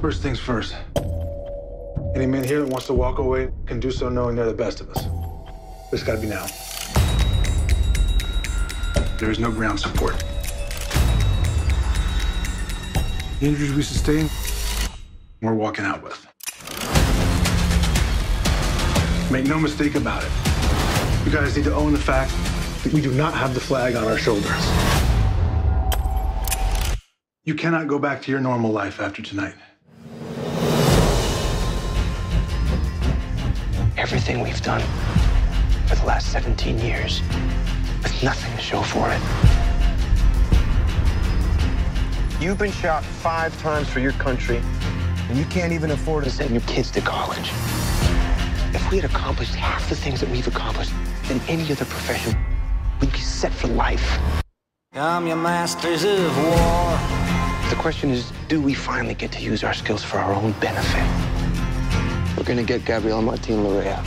First things first. Any man here that wants to walk away can do so knowing they're the best of us. It's gotta be now. There is no ground support. The injuries we sustain, we're walking out with. Make no mistake about it. You guys need to own the fact that we do not have the flag on our shoulders. You cannot go back to your normal life after tonight. Everything we've done for the last 17 years with nothing to show for it. You've been shot five times for your country, and you can't even afford to Send your kids to college. If we had accomplished half the things that we've accomplished in any other profession, we'd be set for life. I'm your masters of war. The question is, do we finally get to use our skills for our own benefit? We're gonna get Gabriel Martin Lorea.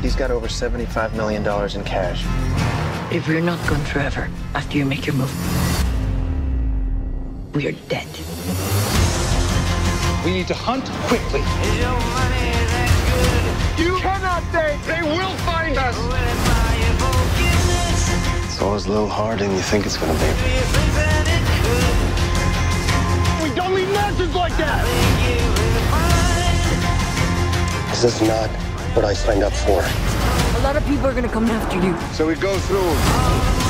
He's got over $75 million in cash. If we're not gone forever after you make your move, we are dead. We need to hunt quickly. Is your money that You cannot say they will find us. good? Will it buy you forgiveness? It's always a little harder than you think it's gonna be. Do you think that it could? We don't need nonsense like that. This is not what I signed up for. A lot of people are gonna come after you. So we go through.